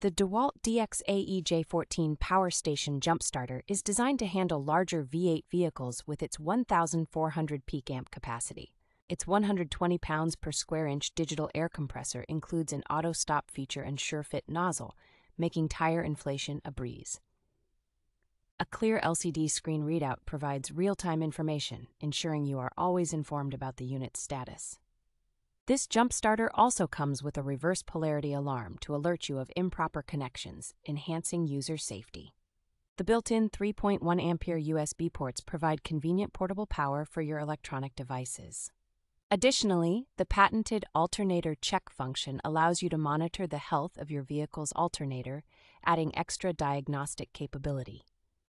The DeWalt DXAE J14 Power Station Jump Starter is designed to handle larger V8 vehicles with its 1,400 peak amp capacity. Its 120 pounds per square inch digital air compressor includes an auto stop feature and SureFit nozzle, making tire inflation a breeze. A clear LCD screen readout provides real time information, ensuring you are always informed about the unit's status. This jump starter also comes with a reverse polarity alarm to alert you of improper connections, enhancing user safety. The built in 3.1 ampere USB ports provide convenient portable power for your electronic devices. Additionally, the patented alternator check function allows you to monitor the health of your vehicle's alternator, adding extra diagnostic capability.